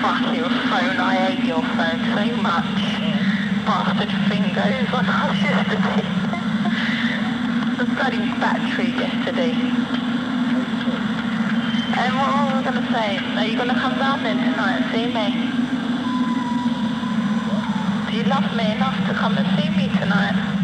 fucking phone. I hate your phone so much. Bastard fingers on our yesterday. the bloody battery yesterday. And what was I going to say? Are you going to come down then tonight and see me? Do you love me enough to come and see me tonight?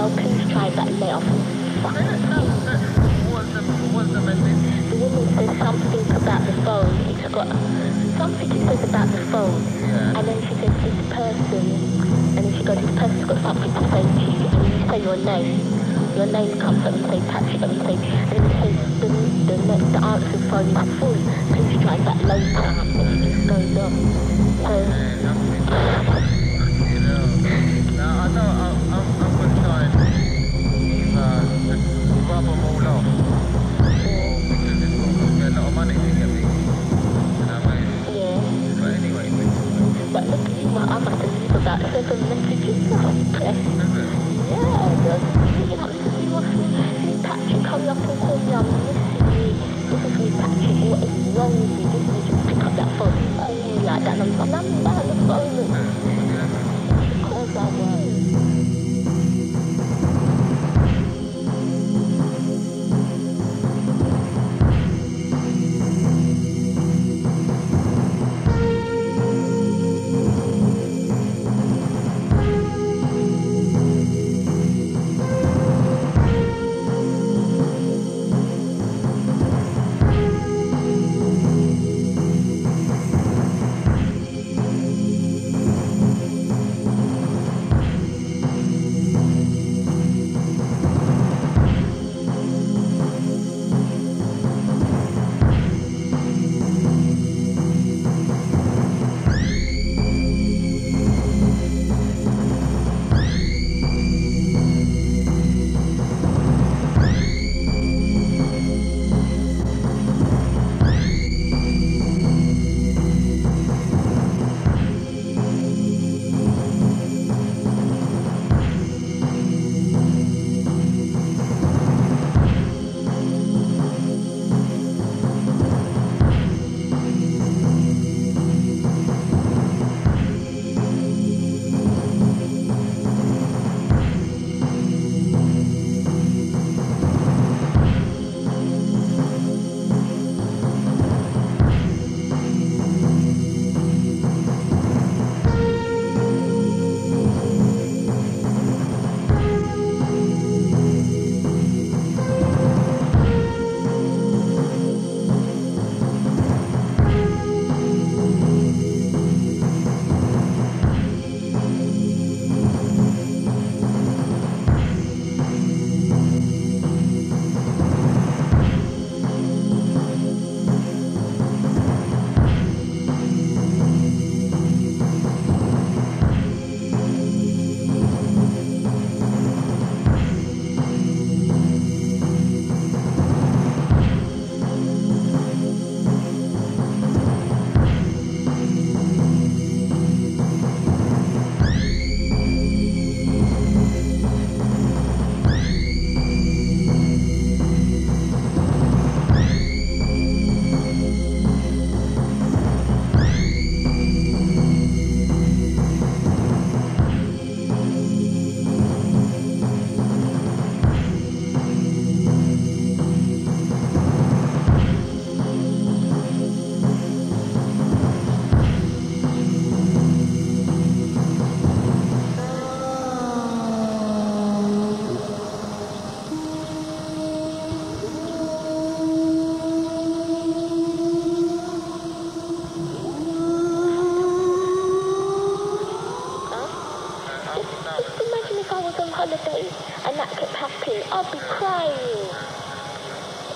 Adele, please try that layoff. The woman says something about the phone. It's got something she says about the phone. Yeah. And then she says this person, and then she goes, this person's got something to say to you. And you say your name your name comes up and say Patrick and say and it says the the the answer phone is full. Please try that later. It goes on. So, bạn không gặp không không nhầm thì cái gì bạn chỉ của anh dân thì cái gì chúng ta đã phở ờ, là đã nắm rõ lắm.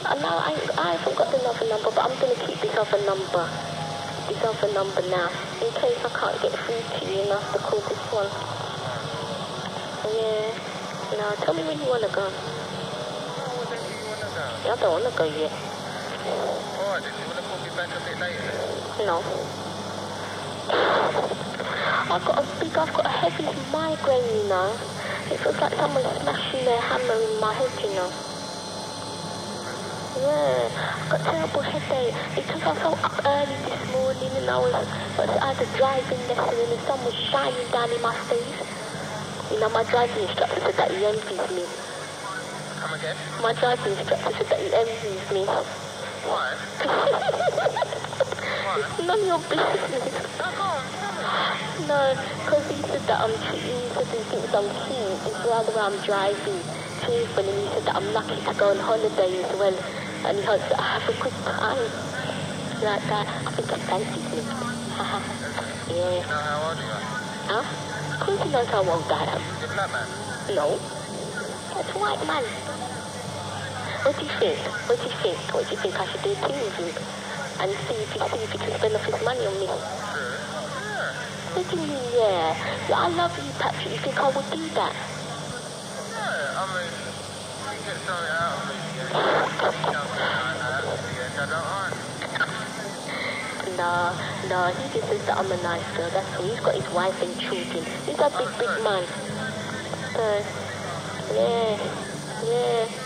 I know I, I forgot the other number, but I'm going to keep this other number. This other number now. In case I can't get through to you and I have to call this one. Yeah. Now, tell me when you want to go. When you want to go? I don't want to go yet. Alright, then you want to call me back a bit later? No. I've got a big, I've got a heavy migraine, you know. It feels like someone's smashing their hammer in my head, you know. Yeah, I've got terrible headache because I felt up early this morning and I was, I had a driving lesson and the sun was shining down in my face. You know, my driving instructor said that he envies me. Come again? My driving instructor said that he envies me. Why? Why? None of your business. No, go on. No, because he said that I'm. He said he thinks I'm cute. It's rather I'm driving cheap, and he said that I'm lucky to go on holiday as well. And he hopes that I have a good time. Like that. I think fancies me. You yeah. know how old you are? Huh? Of course he knows how old I am. You're black man. No. That's white man. What do you think? What do you think? What do you think I should do thing with him? And see if he see if he can spend off his money on me. True. Yeah. You mean, yeah? Yeah, I love you, Patrick. You think I would do that? Yeah, I mean, you get something out of me, yeah. You need something like that. Yes, I don't mind. Nah, nah, he just says that I'm a nice girl. That's all. He's got his wife and children. He's a big, big man. So, yeah, yeah.